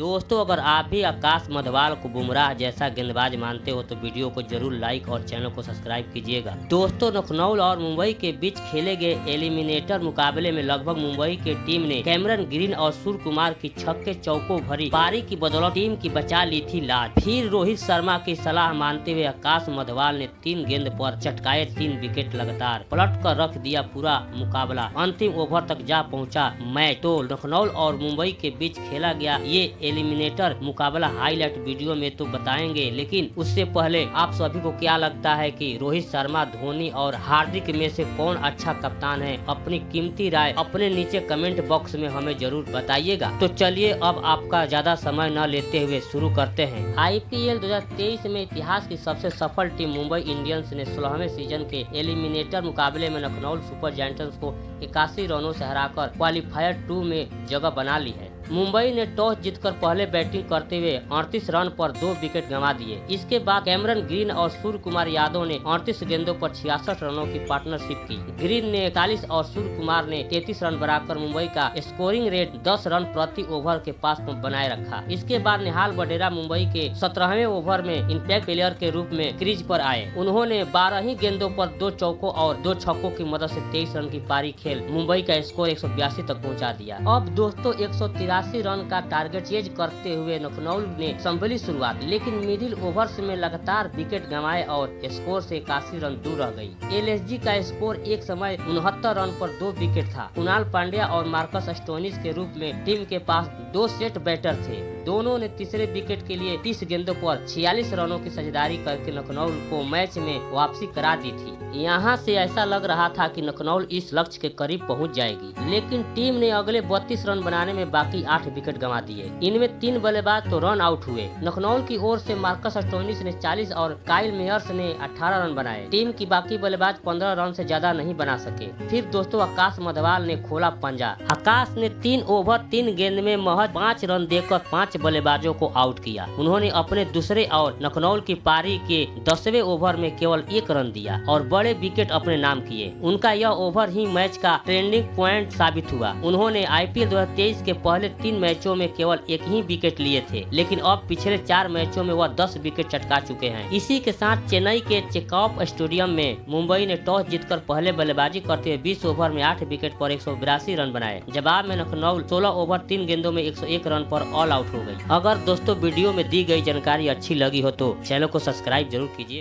दोस्तों, अगर आप भी आकाश मधवाल को बुमराह जैसा गेंदबाज मानते हो तो वीडियो को ज़रूर लाइक और चैनल को सब्सक्राइब कीजिएगा। दोस्तों, लखनऊ और मुंबई के बीच खेले गए एलिमिनेटर मुकाबले में लगभग मुंबई के टीम ने कैमरन ग्रीन और सूर्य कुमार की छक्के चौको भरी पारी की बदौलत टीम की बचा ली थी लाज फिर रोहित शर्मा की सलाह मानते हुए आकाश मधवाल ने तीन गेंद पर चटकाए, तीन विकेट लगातार पलट कर रख दिया पूरा मुकाबला। अंतिम ओवर तक जा पहुँचा मैच। तो लखनऊ और मुंबई के बीच खेला गया ये एलिमिनेटर मुकाबला हाईलाइट वीडियो में तो बताएँगे, लेकिन उससे पहले आप सभी को क्या लगता है कि रोहित शर्मा, धोनी और हार्दिक में से कौन अच्छा कप्तान है? अपनी कीमती राय अपने नीचे कमेंट बॉक्स में हमें ज़रूर बताइएगा। तो चलिए अब आपका ज़्यादा समय न लेते हुए शुरू करते हैं। आईपीएल 2023 में इतिहास की सबसे सफल टीम मुंबई इंडियंस ने सोलहवें सीज़न के एलिमिनेटर मुकाबले में लखनऊ सुपर जायंट्स को इक्यासी रनों से हराकर क्वालिफायर टू में जगह बना ली है। मुंबई ने टॉस जीतकर पहले बैटिंग करते हुए 38 रन पर दो विकेट गंवा दिए। इसके बाद कैमरन ग्रीन और सूर्य कुमार यादव ने 38 गेंदों पर छियासठ रनों की पार्टनरशिप की। ग्रीन ने इकतालीस और सूर्य कुमार ने 33 रन बनाकर मुंबई का स्कोरिंग रेट 10 रन प्रति ओवर के पास बनाए रखा। इसके बाद निहाल बडेरा मुंबई के सत्रहवें ओवर में इम्पैक्ट प्लेयर के रूप में क्रीज पर आए। उन्होंने बारह ही गेंदों पर दो चौकों और दो छक्कों की मदद से तेईस रन की पारी खेल मुंबई का स्कोर एक सौ बयासी तक पहुँचा दिया। अब दोस्तों, एक तिरासी रन का टारगेट चेज करते हुए लखनऊ ने संभली शुरुआत, लेकिन मिडिल ओवर्स में लगातार विकेट गंवाए और स्कोर से इक्यासी रन दूर रह गई। एलएसजी का स्कोर एक समय उनहत्तर रन पर दो विकेट था। कुणाल पांड्या और मार्कस स्टोनिस के रूप में टीम के पास दो सेट बैटर थे। दोनों ने तीसरे विकेट के लिए तीस गेंदों पर छियालीस रनों की साझेदारी करके लखनऊ को मैच में वापसी करा दी थी। यहाँ से ऐसा लग रहा था कि लखनऊ इस लक्ष्य के करीब पहुँच जाएगी। लेकिन टीम ने अगले बत्तीस रन बनाने में बाकी आठ विकेट गंवा दिए। इनमें तीन बल्लेबाज तो रन आउट हुए। लखनऊ की ओर से मार्कस स्टोनिस ने 40 और काइल मेयर्स ने 18 रन बनाए। टीम की बाकी बल्लेबाज 15 रन से ज़्यादा नहीं बना सके। फिर दोस्तों आकाश मधवाल ने खोला पंजा। आकाश ने तीन ओवर, तीन गेंद में महज पाँच रन देकर पाँच बल्लेबाजों को आउट किया। उन्होंने अपने दूसरे और लखनऊ की पारी के दसवें ओवर में केवल एक रन दिया और बड़े विकेट अपने नाम किए। उनका यह ओवर ही मैच का ट्रेंडिंग प्वाइंट साबित हुआ। उन्होंने आईपीएल 2023 के पहले तीन मैचों में केवल एक ही विकेट लिए थे, लेकिन अब पिछले चार मैचों में वह दस विकेट चटका चुके हैं। इसी के साथ चेन्नई के चेकऑप स्टेडियम में मुंबई ने टॉस जीतकर पहले बल्लेबाजी करते हुए बीस ओवर में आठ विकेट पर एक रन बनाए। जवाब में लखनऊ सोलह ओवर तीन गेंदों में एक सौ एक रन पर ऑल आउट हो गई। अगर दोस्तों वीडियो में दी गई जानकारी अच्छी लगी हो तो चैनल को सब्सक्राइब ज़रूर कीजिए।